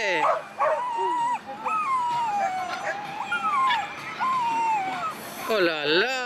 ve. ¡Hola, la!